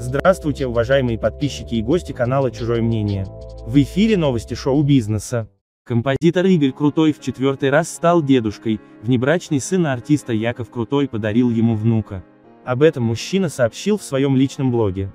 Здравствуйте, уважаемые подписчики и гости канала Чужое мнение. В эфире новости шоу-бизнеса. Композитор Игорь Крутой в четвертый раз стал дедушкой, внебрачный сын артиста Яков Крутой подарил ему внука. Об этом мужчина сообщил в своем личном блоге.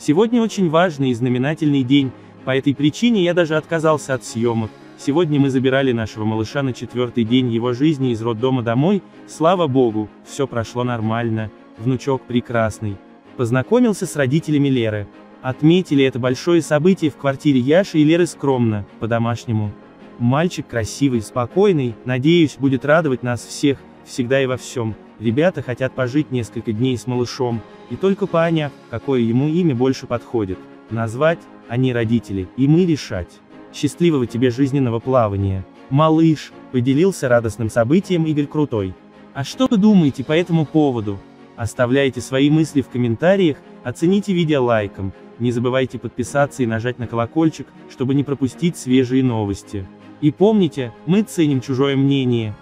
Сегодня очень важный и знаменательный день, по этой причине я даже отказался от съемок. Сегодня мы забирали нашего малыша на четвертый день его жизни из роддома домой, слава богу, все прошло нормально, внучок прекрасный. Познакомился с родителями Леры. Отметили это большое событие в квартире Яши и Леры скромно, по-домашнему. Мальчик красивый, спокойный, надеюсь, будет радовать нас всех, всегда и во всем. Ребята хотят пожить несколько дней с малышом, и только поняв, какое ему имя больше подходит, назвать, они родители, и мы решать. Счастливого тебе жизненного плавания. Малыш, поделился радостным событием Игорь Крутой. А что вы думаете по этому поводу? Оставляйте свои мысли в комментариях, оцените видео лайком, не забывайте подписаться и нажать на колокольчик, чтобы не пропустить свежие новости. И помните, мы ценим чужое мнение.